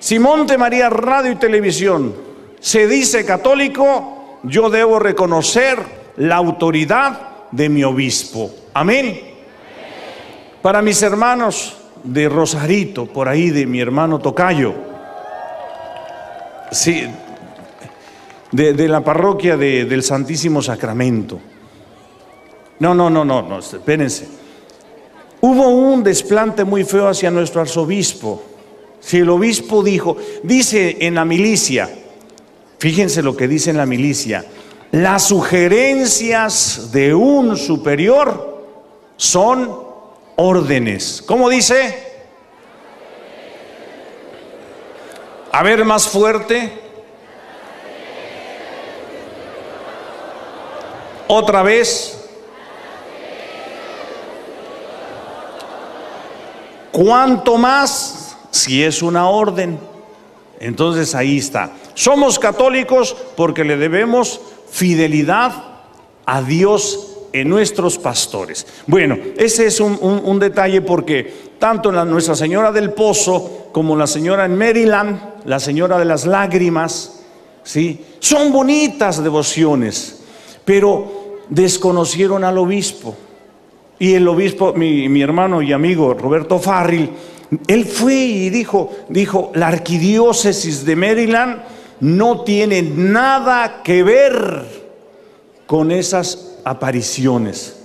Si Monte María Radio y Televisión se dice católico, yo debo reconocer la autoridad de mi obispo. Amén. Para mis hermanos de Rosarito, por ahí de mi hermano Tocayo, sí, de, la parroquia del Santísimo Sacramento. No, no, no, no, no, espérense. Hubo un desplante muy feo hacia nuestro arzobispo. Si el obispo dijo, dice en la milicia, fíjense lo que dice en la milicia, las sugerencias de un superior son órdenes. ¿Cómo dice? A ver, más fuerte. Otra vez. ¿Cuánto más si es una orden? Entonces ahí está. Somos católicos porque le debemos fidelidad a Dios en nuestros pastores. Bueno, ese es un, detalle porque tanto la Nuestra Señora del Pozo como la señora en Maryland, la señora de las lágrimas, ¿sí? son bonitas devociones, pero desconocieron al obispo. Y el obispo, mi, mi hermano y amigo Roberto Farril, él fue y dijo, dijo, la arquidiócesis de Maryland no tiene nada que ver con esas apariciones.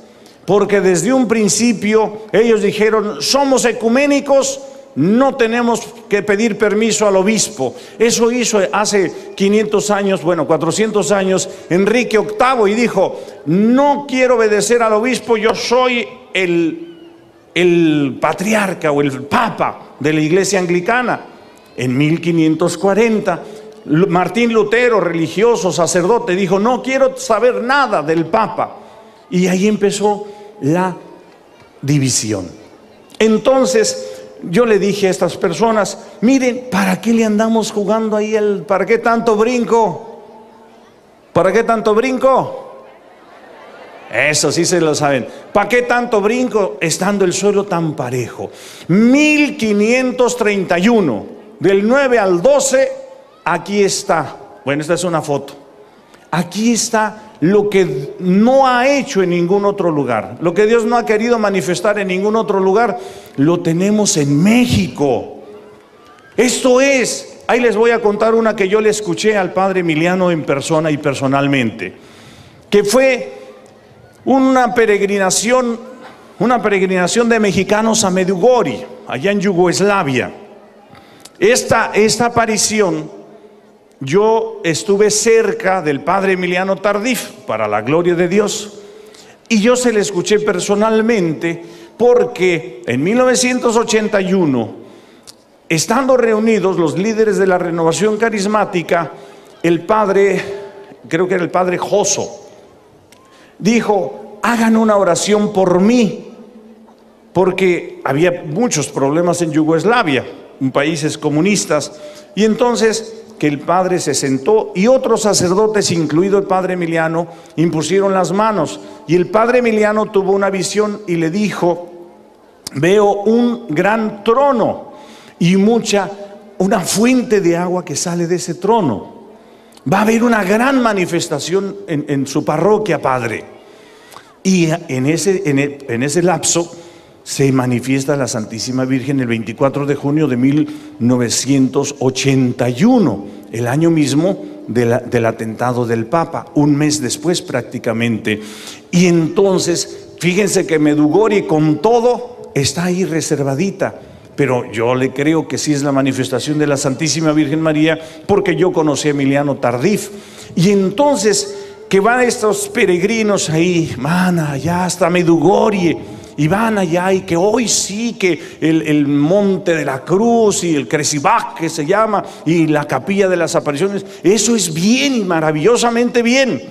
Porque desde un principio ellos dijeron, somos ecuménicos, no tenemos que pedir permiso al obispo. Eso hizo hace 500 años, bueno, 400 años, Enrique VIII y dijo, no quiero obedecer al obispo, yo soy el, el patriarca o el papa de la iglesia anglicana. En 1540 Martín Lutero, religioso, sacerdote, dijo, no quiero saber nada del Papa. Y ahí empezó la división. Entonces, yo le dije a estas personas, miren, ¿para qué le andamos jugando ahí el, para qué tanto brinco? ¿Para qué tanto brinco? Eso sí se lo saben. ¿Para qué tanto brinco estando el suelo tan parejo? 1531, del 9 al 12 aquí está, bueno, esta es una foto, aquí está lo que no ha hecho en ningún otro lugar, lo que Dios no ha querido manifestar en ningún otro lugar, lo tenemos en México. Esto es, ahí les voy a contar una que yo le escuché al padre Emiliano en persona y personalmente, que fue una peregrinación, una peregrinación de mexicanos a Medugori, allá en Yugoslavia. Esta, esta aparición yo estuve cerca del padre Emiliano Tardif, para la gloria de Dios, y yo se le escuché personalmente porque en 1981, estando reunidos los líderes de la renovación carismática, el padre, creo que era el padre Joso, dijo, hagan una oración por mí, porque había muchos problemas en Yugoslavia, en países comunistas, y entonces que el padre se sentó y otros sacerdotes, incluido el padre Emiliano, impusieron las manos. Y el padre Emiliano tuvo una visión y le dijo, veo un gran trono y mucha, una fuente de agua que sale de ese trono. Va a haber una gran manifestación en, su parroquia, padre. Y en ese, en ese lapso se manifiesta la Santísima Virgen el 24 de junio de 1981, el año mismo del atentado del Papa, un mes después prácticamente. Y entonces, fíjense que Medugori con todo está ahí reservadita. Pero yo le creo que sí es la manifestación de la Santísima Virgen María, porque yo conocí a Emiliano Tardif. Y entonces, que van estos peregrinos ahí, mana, ya hasta Medugori y van allá y que hoy sí que el, monte de la cruz y el Cresibach que se llama y la capilla de las apariciones, eso es bien y maravillosamente bien.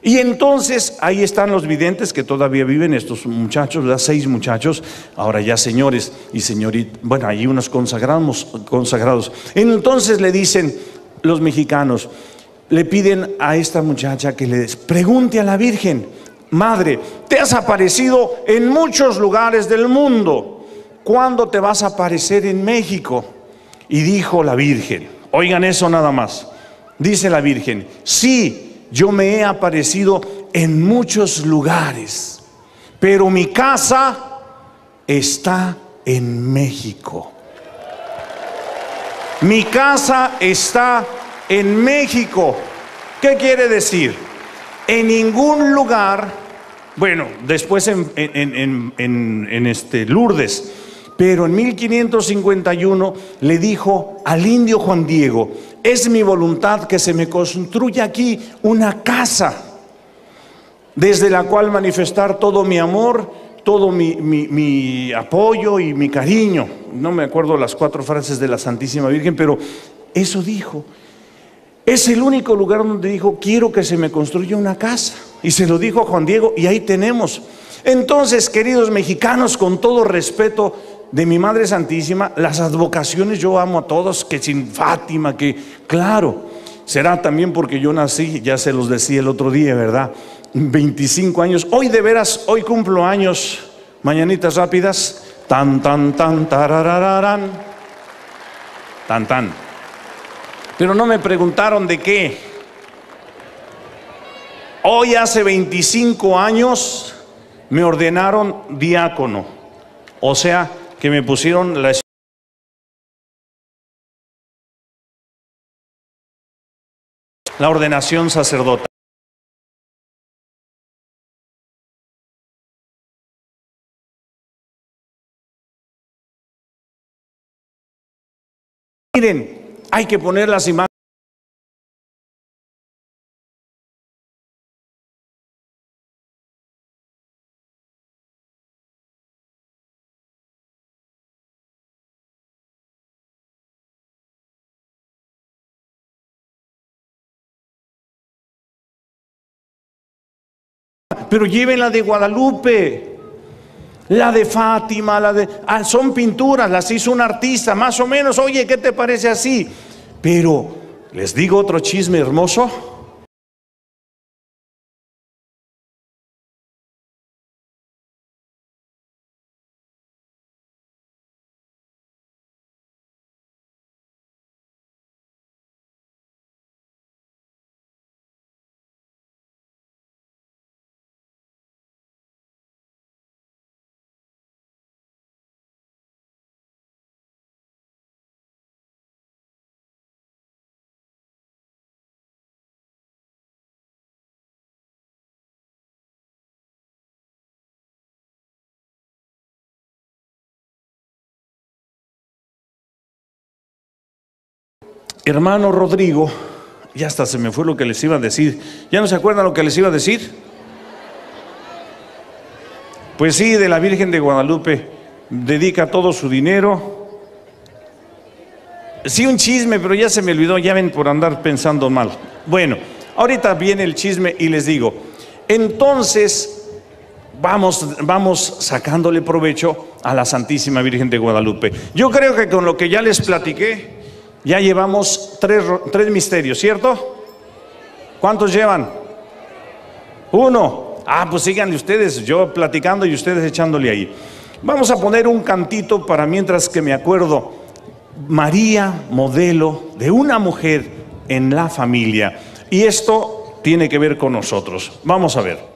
Y entonces ahí están los videntes que todavía viven, estos muchachos, ¿verdad? seis muchachos, ahora ya señores y señoritas, bueno, hay unos consagrados, consagrados. Entonces le dicen los mexicanos, le piden a esta muchacha que les pregunte a la Virgen, Madre, te has aparecido en muchos lugares del mundo. ¿Cuándo te vas a aparecer en México? Y dijo la Virgen, oigan eso nada más, dice la Virgen, sí, yo me he aparecido en muchos lugares, pero mi casa está en México. Mi casa está en México. ¿Qué quiere decir? En ningún lugar, bueno, después en, este Lourdes, pero en 1551 le dijo al indio Juan Diego, es mi voluntad que se me construya aquí una casa desde la cual manifestar todo mi amor, todo mi, apoyo y mi cariño. No me acuerdo las cuatro frases de la Santísima Virgen, pero eso dijo. Es el único lugar donde dijo, quiero que se me construya una casa. Y se lo dijo a Juan Diego y ahí tenemos. Entonces, queridos mexicanos, con todo respeto de mi Madre Santísima, las advocaciones yo amo a todos, que sin Fátima, que claro, será también porque yo nací, ya se los decía el otro día, ¿verdad? 25 años. Hoy de veras, hoy cumplo años. Mañanitas rápidas. Tan, tan, tan, tarararán. Tan, tan. Pero no me preguntaron de qué. Hoy hace 25 años me ordenaron diácono. O sea, que me pusieron la la ordenación sacerdotal. Miren, hay que poner las imágenes. Pero llévenla de Guadalupe. La de Fátima, la de... Ah, son pinturas, las hizo un artista, más o menos. Oye, ¿qué te parece así? Pero, les digo otro chisme hermoso. Hermano Rodrigo, ya hasta se me fue lo que les iba a decir. ¿Ya no se acuerdan lo que les iba a decir? Pues sí, de la Virgen de Guadalupe dedica todo su dinero. Sí, un chisme, pero ya se me olvidó, ya ven por andar pensando mal. Bueno, ahorita viene el chisme y les digo, entonces vamos, vamos sacándole provecho a la Santísima Virgen de Guadalupe. Yo creo que con lo que ya les platiqué, ya llevamos tres, tres misterios, ¿cierto? ¿Cuántos llevan? Uno. Ah, pues síganle ustedes, yo platicando y ustedes echándole ahí. Vamos a poner un cantito para mientras que me acuerdo. María, modelo de una mujer en la familia. Y esto tiene que ver con nosotros. Vamos a ver.